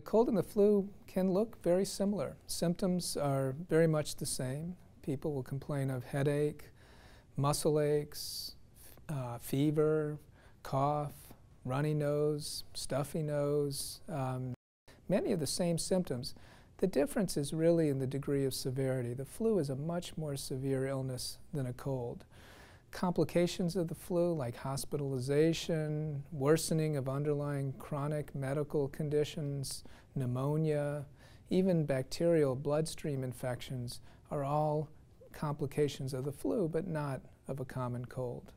The cold and the flu can look very similar. Symptoms are very much the same. People will complain of headache, muscle aches, uh, fever, cough, runny nose, stuffy nose, um, many of the same symptoms. The difference is really in the degree of severity. The flu is a much more severe illness than a cold. Complications of the flu, like hospitalization, worsening of underlying chronic medical conditions, pneumonia, even bacterial bloodstream infections, are all complications of the flu, but not of a common cold.